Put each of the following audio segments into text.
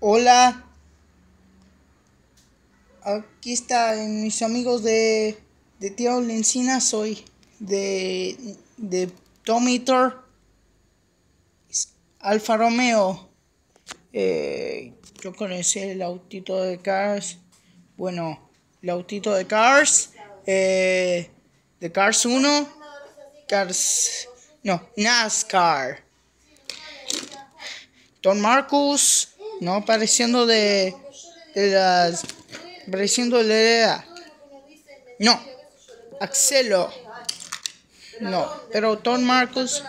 Hola. Aquí están mis amigos de, de Tío Lencina. Soy de, de Tomitor. Alfa Romeo. Eh, yo conocí el autito de Cars. Bueno, el autito de Cars. Eh, de Cars 1. Cars. No, NASCAR. Don Marcus. No apareciendo de, las. Apareciendo de la. No. Axelo. No, pero Don Marcus.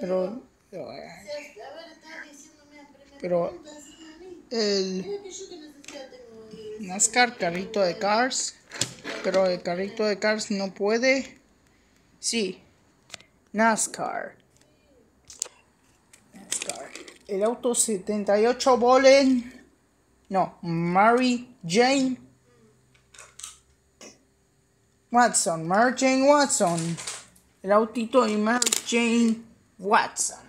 Pero. Pero. El. NASCAR, carrito de Cars. Pero el carrito de Cars no puede. Sí. NASCAR. El auto 78 Bolen. No, Mary Jane Watson. Mary Jane Watson. El autito de Mary Jane Watson.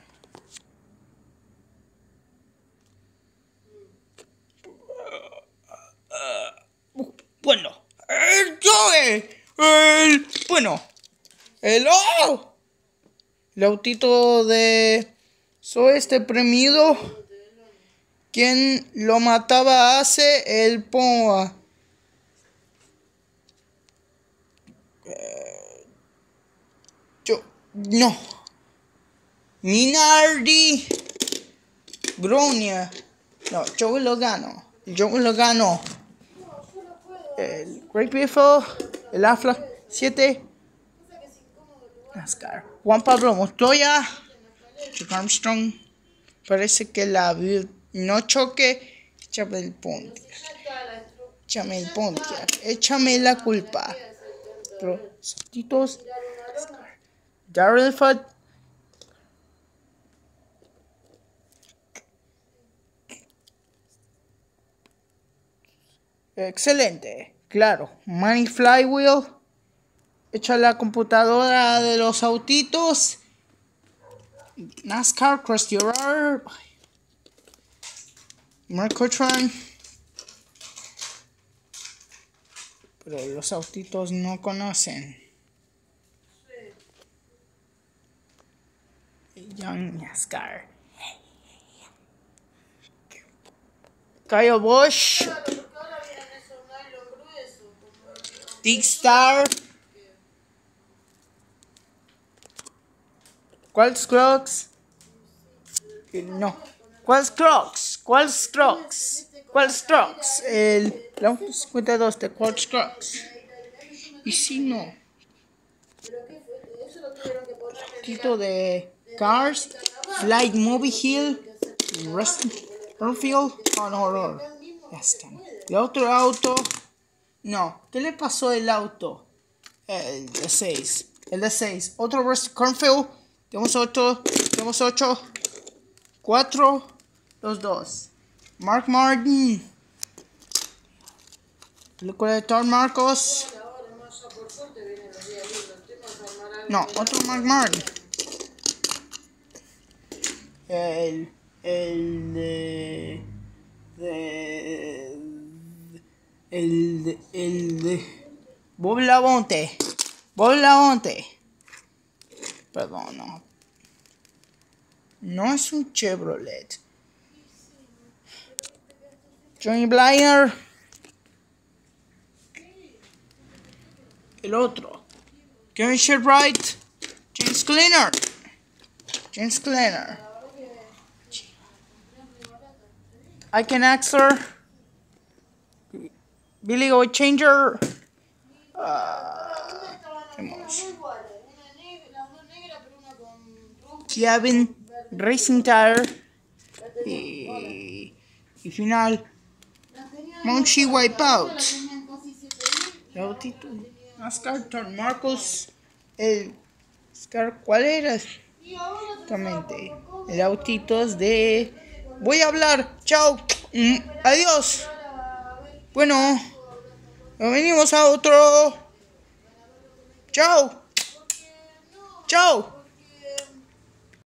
Bueno, el Joe, el, bueno, el oh, el autito de soy este premido, quien lo mataba hace el Poa. Yo, no. Minardi Bronia. No, yo lo gano. Yo lo gano el Great Beautiful, el Afla 7, NASCAR. Juan Pablo Montoya, Armstrong. Parece que la no choque. Échame el Pontiac. Échame el Pontiac. Échame la culpa. Pero, saltitos. Daryl Fudd. Excelente, claro. Money Flywheel. Echa la computadora de los autitos. NASCAR, Krusty Hour. Mercotron. Pero los autitos no conocen. Young NASCAR. Kyle Busch. Big Star. ¿Cuáles No. ¿Cuáles Crocs? ¿Cuáles Crocs? ¿Cuáles Crocs? El, la 52 de ¿Cuáles Crocs? Y si no. Tito de Cars, Flight Movie Hill, Runfield, On Horror. Ya están. El otro auto. No, ¿qué le pasó al auto? El de 6. El de 6. Otro Rusty Cornfield. Tenemos 8. Tenemos 8. 4. Los dos. Mark Martin. Tom Marcos. No, otro Mark Martin. El. El de. De el de, el de Bob Labonte. Bob Labonte. Perdón, no. No es un Chevrolet. Johnny Blyer. El otro. Kevin Wright. James Cleaner. James Cleaner. I can answer. Billy Go Changer. Uh, Kevin Racing Tire. Y, y final. Monchi Wipeout. El autito. NASCAR Tom Marcos. El. Scar, ¿Cuál era? Exactamente. El autito de. Voy a hablar. Chao. Mm, adiós. Bueno. Venimos a otro. Chao. Chao.